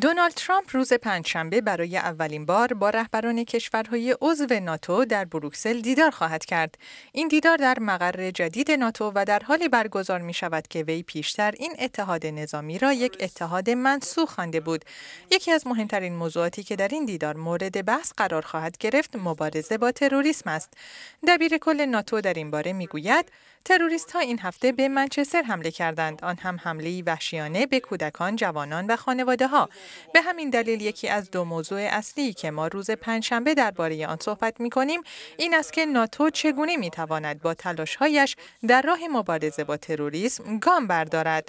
دونالد ترامپ روز پنجشنبه برای اولین بار با رهبران کشورهای عضو ناتو در بروکسل دیدار خواهد کرد. این دیدار در مقر جدید ناتو و در حالی برگزار می شود که وی پیشتر این اتحاد نظامی را یک اتحاد منسوخ خوانده بود. یکی از مهمترین موضوعاتی که در این دیدار مورد بحث قرار خواهد گرفت مبارزه با تروریسم است. دبیر کل ناتو در این باره می گوید تروریست ها این هفته به منچستر حمله کردند. آن هم حمله وحشیانه به کودکان، جوانان و خانواده ها. به همین دلیل یکی از دو موضوع اصلی که ما روز پنجشنبه درباره آن صحبت می کنیم این است که ناتو چگونه می تواند با تلاشهایش در راه مبارزه با تروریسم گام بردارد.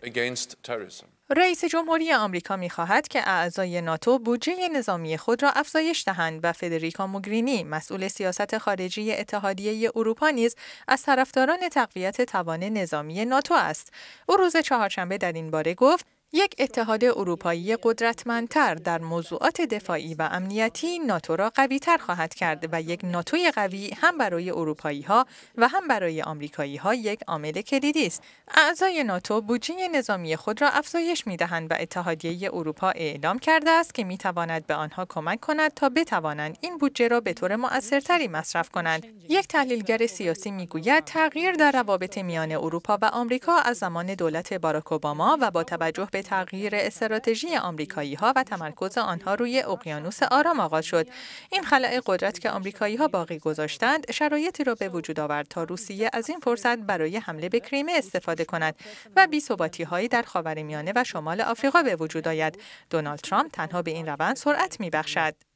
رئیس جمهوری آمریکا می خواهد که اعضای ناتو بودجه نظامی خود را افزایش دهند و فدریکا موگرینی مسئول سیاست خارجی اتحادیه اروپا نیز از طرفداران تقویت توان نظامی ناتو است. او روز چهارشنبه در این باره گفت یک اتحاد اروپایی قدرتمندتر در موضوعات دفاعی و امنیتی ناتو را قوی تر خواهد کرد و یک ناتوی قوی هم برای اروپایی ها و هم برای آمریکایی ها یک عامل کلیدی است. اعضای ناتو بودجه نظامی خود را افزایش می دهند و اتحادیه اروپا اعلام کرده است که می تواند به آنها کمک کند تا بتوانند این بودجه را به طور مؤثرتری مصرف کنند. یک تحلیلگر سیاسی می گوید تغییر در روابط میان اروپا و آمریکا از زمان دولت باراک اوباما و با توجه تغییر استراتژی آمریکایی ها و تمرکز آنها روی اقیانوس آرام آغاز شد. این خلع قدرت که آمریکایی ها باقی گذاشتند، شرایطی را به وجود آورد تا روسیه از این فرصت برای حمله به کریمه استفاده کند و بی‌ثباتی هایی در خاورمیانه و شمال آفریقا به وجود آید. دونالد ترامپ تنها به این روند سرعت میبخشد.